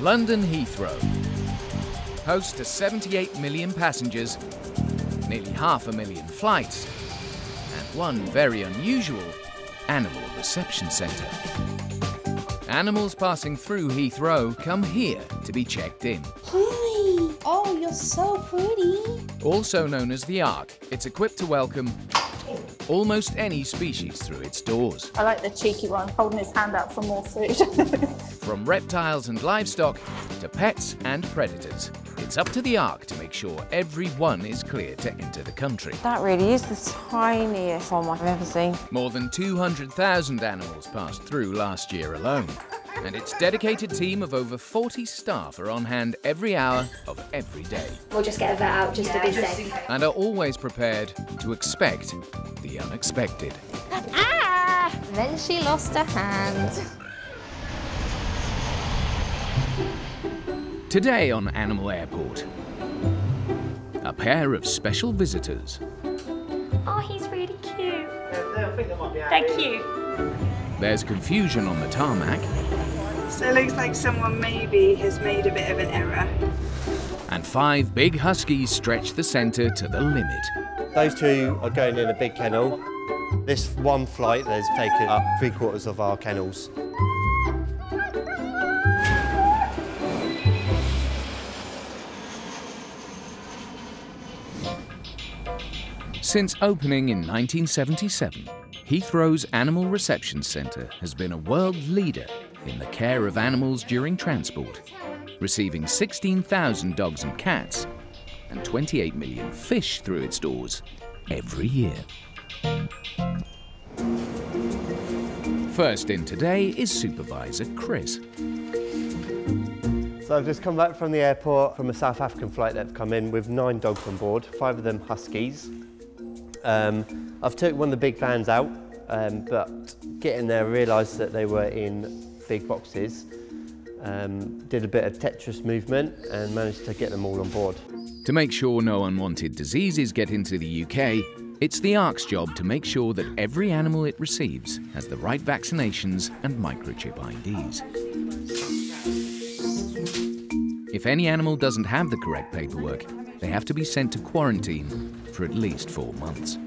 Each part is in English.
London Heathrow, host to 78 million passengers, nearly half a million flights, and one very unusual animal reception centre. Animals passing through Heathrow come here to be checked in. Hi! Oh, you're so pretty. Also known as the Ark, it's equipped to welcome almost any species through its doors. I like the cheeky one, holding his hand out for more food. From reptiles and livestock to pets and predators. It's up to the Ark to make sure everyone is clear to enter the country. That really is the tiniest one I've ever seen. More than 200,000 animals passed through last year alone. And its dedicated team of over 40 staff are on hand every hour of every day. We'll just get a vet out just to be safe. And are always prepared to expect the unexpected. Ah! Then she lost her hand. Today on Animal Airport, a pair of special visitors. Oh, he's really cute. They're cute. There's confusion on the tarmac, So it looks like someone maybe has made a bit of an error. and five big huskies stretch the centre to the limit. Those two are going in a big kennel. This one flight has taken up three quarters of our kennels. Since opening in 1977, Heathrow's Animal Reception Centre has been a world leader in the care of animals during transport, receiving 16,000 dogs and cats and 28 million fish through its doors every year. First in today is Supervisor Chris. So I've just come back from the airport from a South African flight that's come in with nine dogs on board, five of them huskies. Um, I've took one of the big vans out, um, but getting there I realised that they were in big boxes. Um, did a bit of Tetris movement and managed to get them all on board. To make sure no unwanted diseases get into the UK, it's the ARC's job to make sure that every animal it receives has the right vaccinations and microchip IDs. If any animal doesn't have the correct paperwork, they have to be sent to quarantine for at least four months.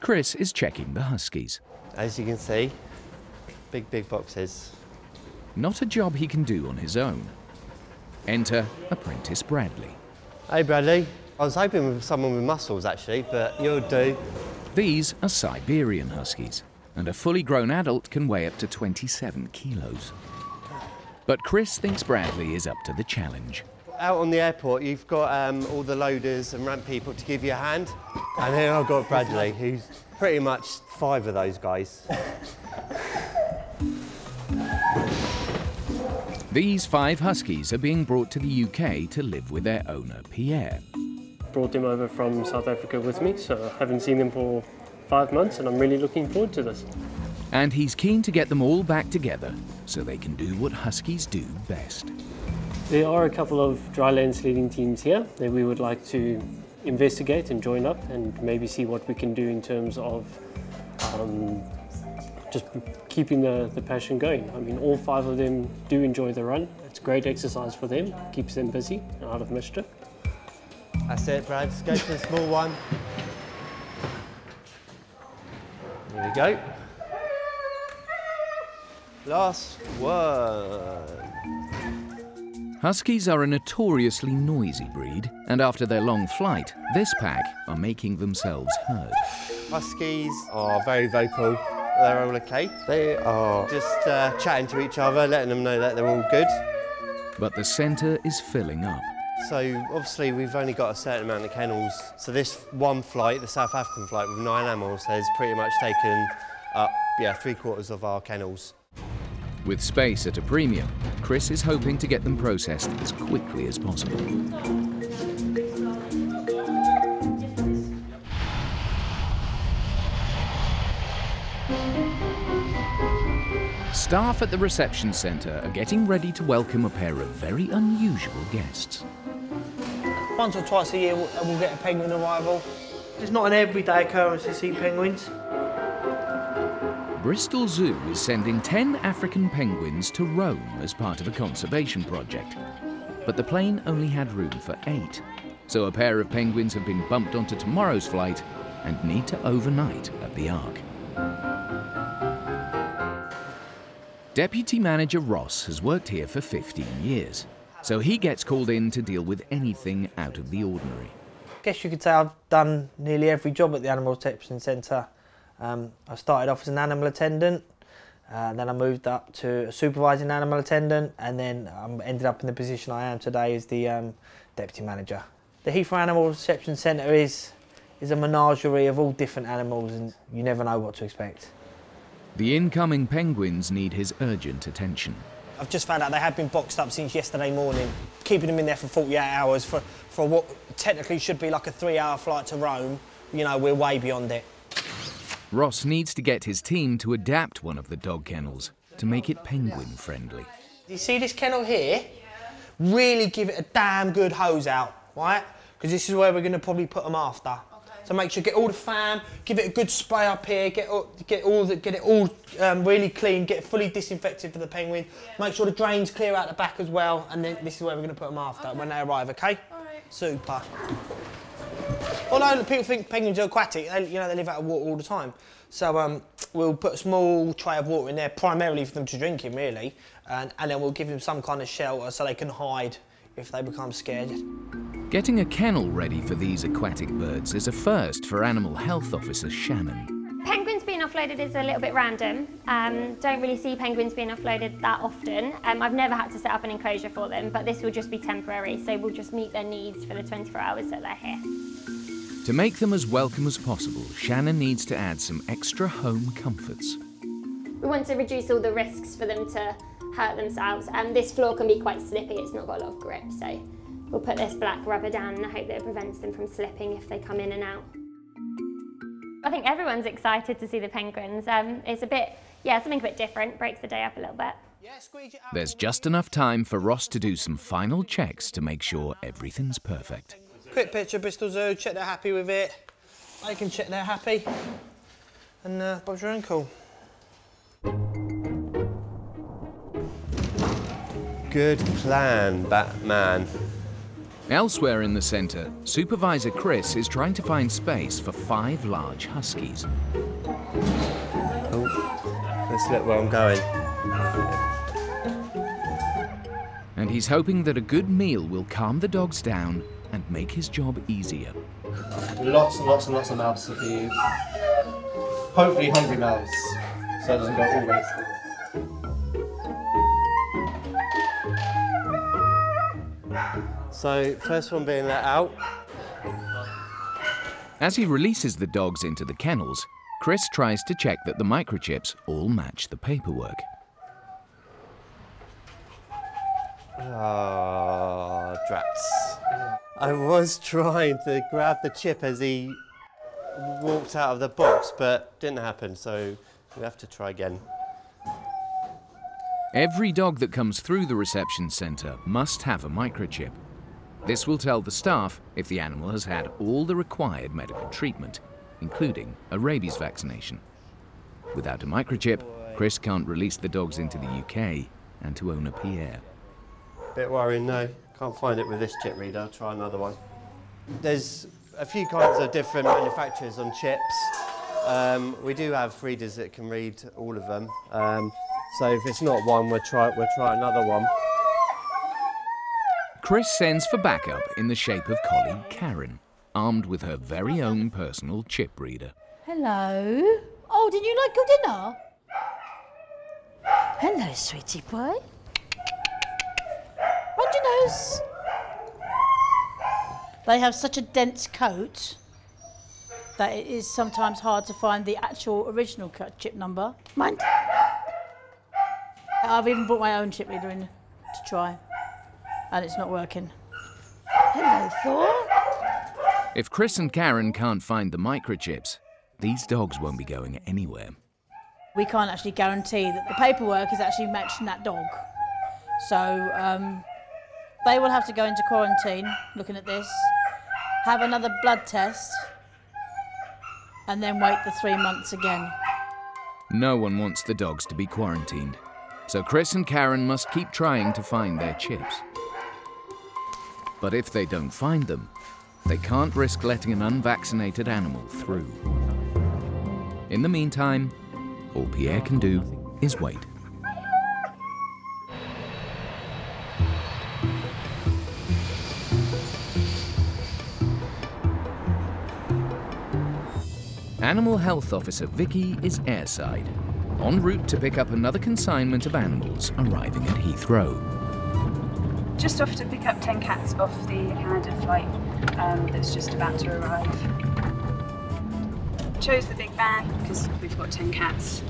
Chris is checking the huskies. As you can see, big, big boxes. Not a job he can do on his own. Enter Apprentice Bradley. Hey Bradley, I was hoping with someone with muscles actually, but you'll do. These are Siberian Huskies, and a fully grown adult can weigh up to 27 kilos. But Chris thinks Bradley is up to the challenge. Out on the airport, you've got um, all the loaders and ramp people to give you a hand. And then I've got Bradley, who's pretty much five of those guys. These five Huskies are being brought to the UK to live with their owner, Pierre. brought them over from South Africa with me, so I haven't seen them for five months, and I'm really looking forward to this. And he's keen to get them all back together so they can do what Huskies do best. There are a couple of dry dryland sledding teams here that we would like to investigate and join up and maybe see what we can do in terms of um, just keeping the, the passion going. I mean, all five of them do enjoy the run. It's great exercise for them, keeps them busy and out of mischief. That's it, Brad. Go to the small one. There we go. Last one. Huskies are a notoriously noisy breed, and after their long flight, this pack are making themselves heard. Huskies are very vocal. They're all okay. They are just uh, chatting to each other, letting them know that they're all good. But the centre is filling up. So obviously we've only got a certain amount of kennels. So this one flight, the South African flight with nine animals, has pretty much taken up yeah three quarters of our kennels. With space at a premium, Chris is hoping to get them processed as quickly as possible. Staff at the reception centre are getting ready to welcome a pair of very unusual guests. Once or twice a year we'll, get a penguin arrival. It's not an everyday occurrence to see penguins. Bristol Zoo is sending 10 African penguins to Rome as part of a conservation project. But the plane only had room for eight. So a pair of penguins have been bumped onto tomorrow's flight and need to overnight at the Ark. Deputy Manager Ross has worked here for 15 years, so he gets called in to deal with anything out of the ordinary. I guess you could say I've done nearly every job at the Animal Reception Centre. Um, I started off as an animal attendant, uh, then I moved up to a supervising animal attendant, and then I um, ended up in the position I am today as the um, deputy manager. The Heathrow Animal Reception Centre is is a menagerie of all different animals, and you never know what to expect. The incoming penguins need his urgent attention. I've just found out they have been boxed up since yesterday morning, keeping them in there for 48 hours for, for what technically should be like a three hour flight to Rome. You know, we're way beyond it. Ross needs to get his team to adapt one of the dog kennels to make it penguin friendly. You see this kennel here? Really give it a damn good hose out, right? Because this is where we're going to probably put them after. So make sure get all the fam, give it a good spray up here, get all, get all the, get it all um, really clean, get it fully disinfected for the penguin. Make sure the drains clear out the back as well, and then this is where we're going to put them after okay. when they arrive. Okay? All right. Super. Although people think penguins are aquatic, they, you know they live out of water all the time. So um, we'll put a small tray of water in there, primarily for them to drink in, really, and, and then we'll give them some kind of shelter so they can hide if they become scared. Getting a kennel ready for these aquatic birds is a first for Animal Health Officer Shannon. Penguins being offloaded is a little bit random. Um, don't really see penguins being offloaded that often. Um, I've never had to set up an enclosure for them, but this will just be temporary, so we'll just meet their needs for the 24 hours that they're here. To make them as welcome as possible, Shannon needs to add some extra home comforts. We want to reduce all the risks for them to hurt themselves. And this floor can be quite slippy, it's not got a lot of grip, so we'll put this black rubber down and I hope that it prevents them from slipping if they come in and out. I think everyone's excited to see the penguins. Um, it's a bit, yeah, something a bit different, breaks the day up a little bit. There's just enough time for Ross to do some final checks to make sure everything's perfect. Quick picture, Bristol Zoo, check they're happy with it. They can check they're happy. And uh, Bob's your uncle. Good plan, Batman. Elsewhere in the centre, Supervisor Chris is trying to find space for five large huskies. Oh, let's look where I'm going. And he's hoping that a good meal will calm the dogs down and make his job easier. Lots and lots and lots of mouths to feed. Hopefully hungry mouths, so it doesn't go all waste. So, first one being let out. As he releases the dogs into the kennels, Chris tries to check that the microchips all match the paperwork. Ah, oh, drats. I was trying to grab the chip as he walked out of the box, but didn't happen, so we have to try again. Every dog that comes through the reception centre must have a microchip. This will tell the staff if the animal has had all the required medical treatment, including a rabies vaccination. Without a microchip, Chris can't release the dogs into the UK and to owner Pierre. Bit worrying, no. Can't find it with this chip reader. I'll try another one. There's a few kinds of different manufacturers on chips. Um, we do have readers that can read all of them. Um, so if it's not one, we'll try, we'll try another one. Chris sends for backup in the shape of colleague Karen, armed with her very own personal chip reader. Hello. Oh, did you like your dinner? Hello, sweetie boy. Run. They have such a dense coat that it is sometimes hard to find the actual original chip number. Mind? I've even brought my own chip reader in to try and it's not working. Hello, Thor. If Chris and Karen can't find the microchips, these dogs won't be going anywhere. We can't actually guarantee that the paperwork is actually matching that dog. So um, they will have to go into quarantine looking at this, have another blood test, and then wait the three months again. No one wants the dogs to be quarantined, so Chris and Karen must keep trying to find their chips. But if they don't find them, they can't risk letting an unvaccinated animal through. In the meantime, all Pierre can do is wait. Animal Health Officer Vicky is airside, en route to pick up another consignment of animals arriving at Heathrow. Just off to pick up 10 cats off the Canada flight um, that's just about to arrive. Chose the big van because we've got 10 cats.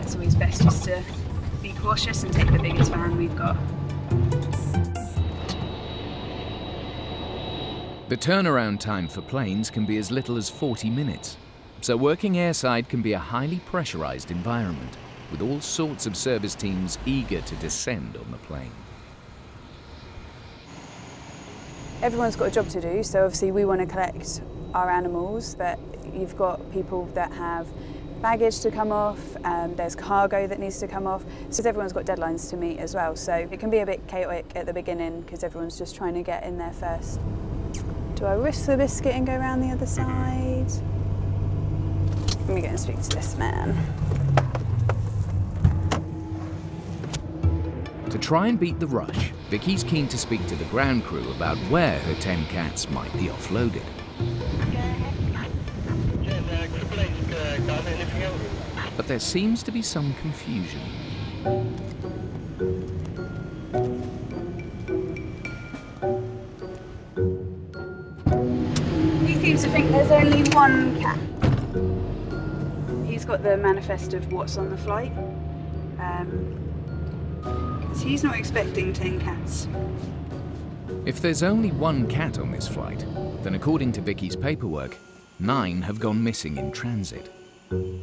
It's always best just to be cautious and take the biggest van we've got. The turnaround time for planes can be as little as 40 minutes, so working airside can be a highly pressurized environment, with all sorts of service teams eager to descend on the plane. Everyone's got a job to do, so obviously we want to collect our animals, but you've got people that have baggage to come off, um, there's cargo that needs to come off, so everyone's got deadlines to meet as well. So it can be a bit chaotic at the beginning because everyone's just trying to get in there first. Do I risk the biscuit and go around the other side? Let me go and speak to this man. To try and beat the rush, Vicky's keen to speak to the ground crew about where her 10 cats might be offloaded. But there seems to be some confusion. He seems to think there's only one cat. Got the manifest of what's on the flight. Um, because he's not expecting 10 cats. If there's only one cat on this flight, then according to Vicky's paperwork, nine have gone missing in transit.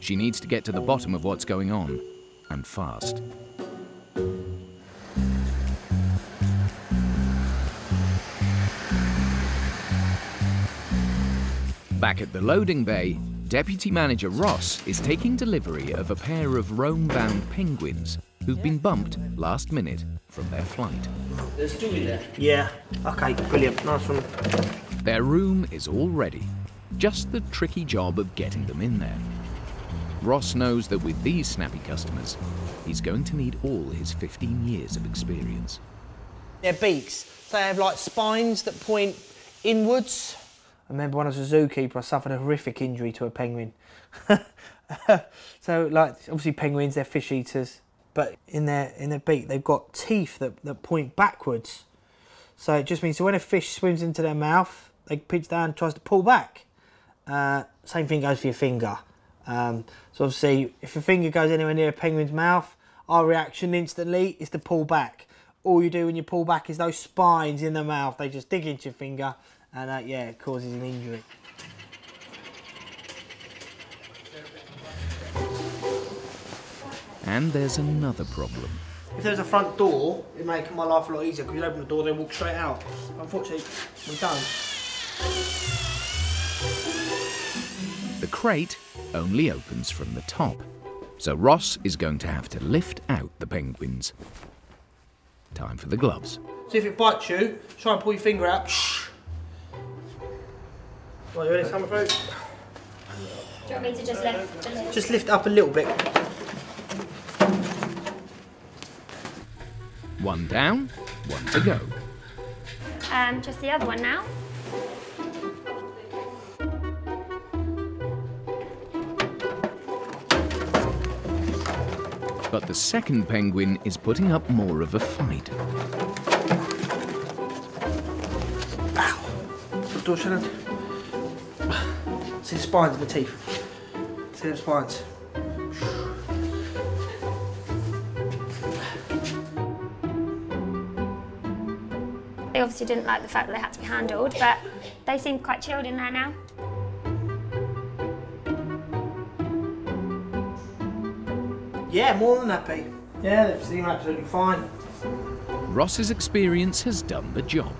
She needs to get to the bottom of what's going on, and fast. Back at the loading bay, Deputy Manager Ross is taking delivery of a pair of Rome-bound penguins who've been bumped last minute from their flight. There's two in there. Yeah. Okay, brilliant. Nice one. Their room is all ready, just the tricky job of getting them in there. Ross knows that with these snappy customers, he's going to need all his 15 years of experience. Their beaks, they have like spines that point inwards. I remember when I was a zookeeper, I suffered a horrific injury to a penguin. so, like, obviously, penguins, they're fish eaters, but in their in their beak, they've got teeth that, that point backwards. So it just means so when a fish swims into their mouth, they pinch down and tries to pull back. Uh, same thing goes for your finger. Um, so obviously, if your finger goes anywhere near a penguin's mouth, our reaction instantly is to pull back. All you do when you pull back is those spines in the mouth. They just dig into your finger, and uh, yeah, causes an injury. And there's another problem. If there's a front door, it make my life a lot easier because you open the door, they walk straight out. Unfortunately, we don't. The crate only opens from the top, so Ross is going to have to lift out the penguins. Time for the gloves. See if it bites you, try and pull your finger out. Shh. Right, you ready, summer fruit? Do you want me to just lift the lid? Just lift up a little bit. One down, one to go. Um, just the other one now. But the second penguin is putting up more of a fight. Door, Shannon. See the spines in the teeth. See them spines. They obviously didn't like the fact that they had to be handled, but they seem quite chilled in there now. Yeah, more than happy. Yeah, they seem absolutely fine. Ross's experience has done the job,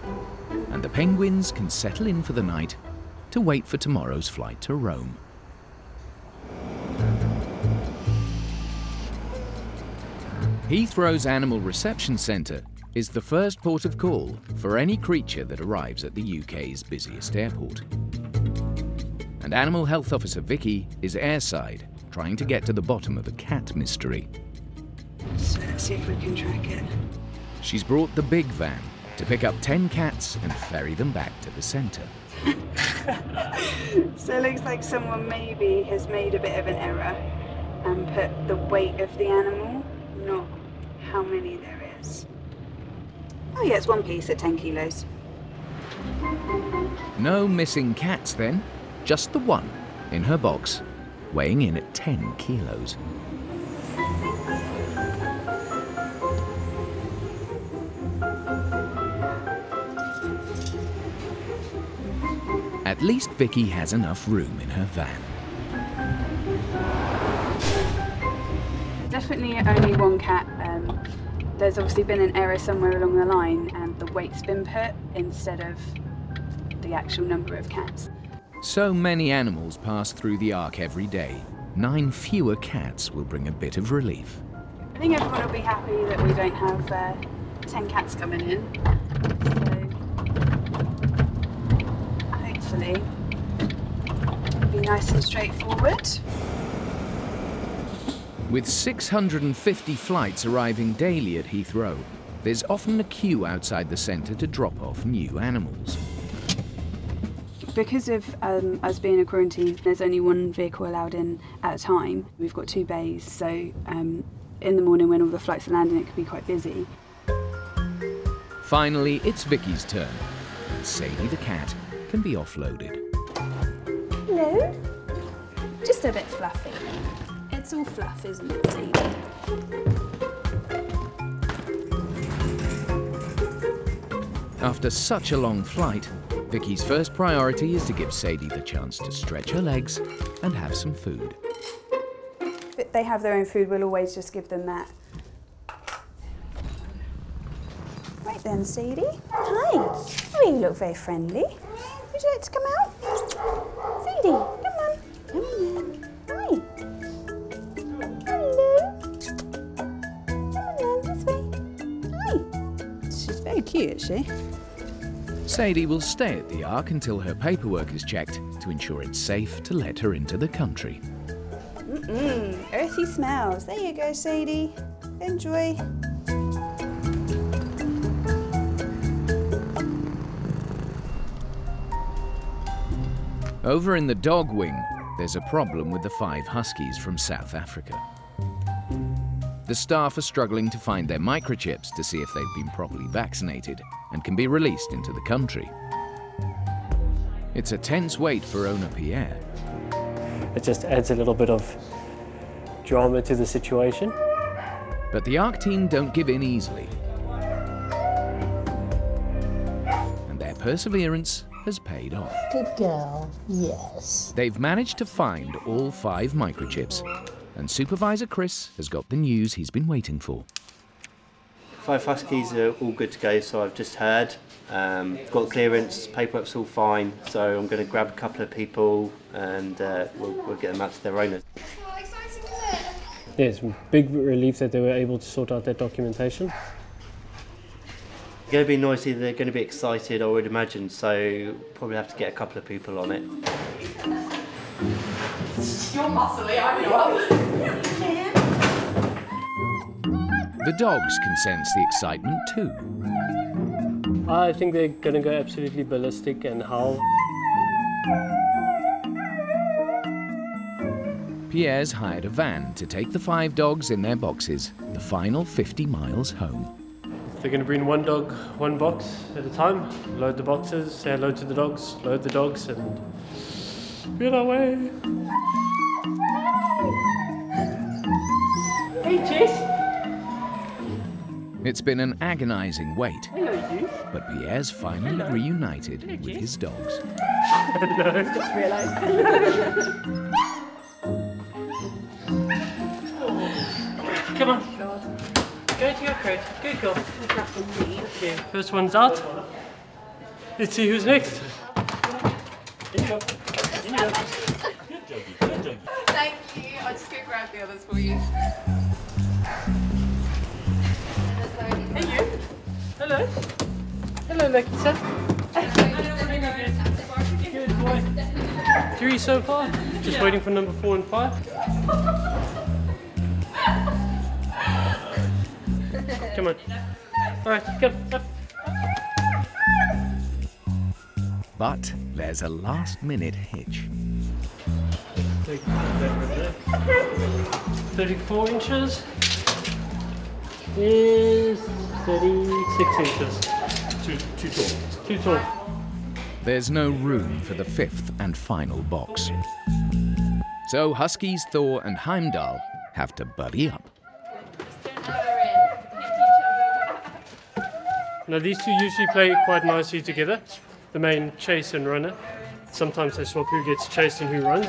and the penguins can settle in for the night to wait for tomorrow's flight to Rome. Heathrow's Animal Reception Centre is the first port of call for any creature that arrives at the UK's busiest airport. And Animal Health Officer Vicky is airside, trying to get to the bottom of a cat mystery. So let's see if we can track it. She's brought the big van to pick up 10 cats and ferry them back to the centre. So it looks like someone maybe has made a bit of an error and put the weight of the animal, not how many there is. Oh yeah, it's one piece at 10 kilos. No missing cats then, just the one in her box, weighing in at 10 kilos. At least Vicky has enough room in her van. Definitely only one cat. Um, there's obviously been an error somewhere along the line and the weight's been put instead of the actual number of cats. So many animals pass through the Ark every day. Nine fewer cats will bring a bit of relief. I think everyone will be happy that we don't have uh, 10 cats coming in. So it'll be nice and straightforward. With 650 flights arriving daily at Heathrow, there's often a queue outside the centre to drop off new animals. Because of um, us being a quarantine, there's only one vehicle allowed in at a time. We've got two bays, so um, in the morning when all the flights are landing, it can be quite busy. Finally, it's Vicky's turn. Sadie the cat can be offloaded. Hello. Just a bit fluffy. It's all fluff, isn't it, Sadie? After such a long flight, Vicky's first priority is to give Sadie the chance to stretch her legs and have some food. If they have their own food, we'll always just give them that. Right then, Sadie. Hi. Oh, you look very friendly. Sadie will stay at the Ark until her paperwork is checked to ensure it's safe to let her into the country. Mm-mm. Earthy smells. There you go, Sadie. Enjoy. Over in the dog wing, there's a problem with the five huskies from South Africa. The staff are struggling to find their microchips to see if they've been properly vaccinated and can be released into the country. It's a tense wait for owner Pierre. It just adds a little bit of drama to the situation. But the ARC team don't give in easily. And their perseverance has paid off. Good girl, yes. They've managed to find all five microchips, and Supervisor Chris has got the news he's been waiting for. Five Huskies are all good to go, so I've just heard. Um, got clearance, paperwork's all fine, so I'm going to grab a couple of people and uh, we'll, we'll get them out to their owners. Yes, big relief that they were able to sort out that documentation. They're going to be noisy, they're going to be excited, I would imagine, so probably have to get a couple of people on it. You're muscly, I'm not. The dogs can sense the excitement too. I think they're going to go absolutely ballistic and howl. Pierre's hired a van to take the five dogs in their boxes the final 50 miles home. They're going to bring one dog, one box at a time, load the boxes, say hello to the dogs, load the dogs, and be on our way. It's been an agonizing wait, Hello, but Pierre's finally reunited with his dogs. Hello. Just realised. Come on. Go to your crate. Good girl. Okay, first one's out. Let's see who's next. Here you go. Thank you. I'll just go grab the others for you. Hello. Hello, Lakita. Good boy. Three so far. Just waiting for number four and five. Come on. All right, come. Up. But there's a last minute hitch. Take that right there. 34 inches is 36 inches. Too, too tall. Too tall. There's no room for the fifth and final box. So Huskies, Thor, and Heimdall have to buddy up. Now these two usually play quite nicely together. The main chase and runner. Sometimes they swap who gets chased and who runs.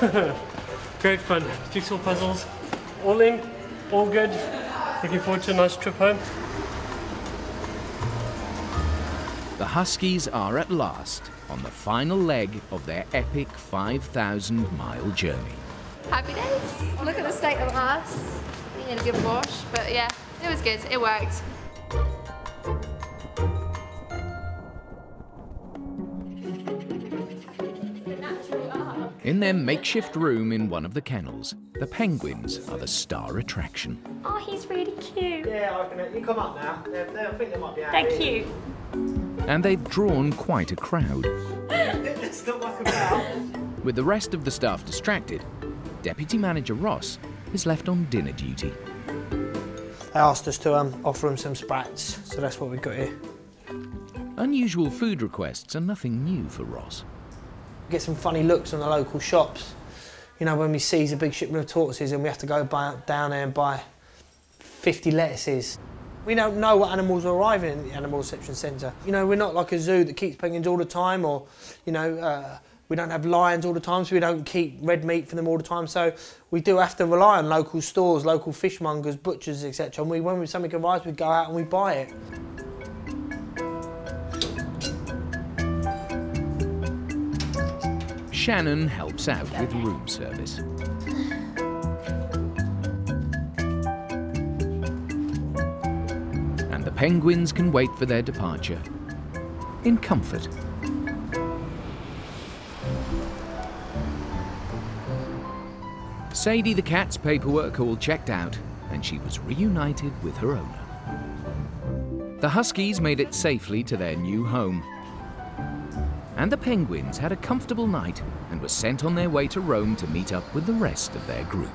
Great fun. Jigsaw puzzles. All in, all good. Looking forward to a nice trip home. The Huskies are at last on the final leg of their epic 5,000 mile journey. Happy days. Look at the state of us. We need a good wash, but yeah, it was good. It worked. In their makeshift room in one of the kennels, the penguins are the star attraction. Oh, he's really cute. Yeah, I can. You come up now. They're, they're, I think they might be They're happy. cute. And they've drawn quite a crowd. Let's not muck about. With the rest of the staff distracted, Deputy Manager Ross is left on dinner duty. They asked us to um, offer them some sprats, so that's what we've got here. Unusual food requests are nothing new for Ross. get some funny looks on the local shops. You know, when we seize a big shipment of tortoises and we have to go buy, down there and buy 50 lettuces. We don't know what animals are arriving in the animal reception centre. You know, we're not like a zoo that keeps penguins all the time or, you know, uh, we don't have lions all the time, so we don't keep red meat for them all the time. So we do have to rely on local stores, local fishmongers, butchers, etc. And we, when something arrives, we go out and we buy it. Shannon helps out with room service. And the penguins can wait for their departure in comfort. Sadie the cat's paperwork all checked out, and she was reunited with her owner. The Huskies made it safely to their new home. And the penguins had a comfortable night and were sent on their way to Rome to meet up with the rest of their group.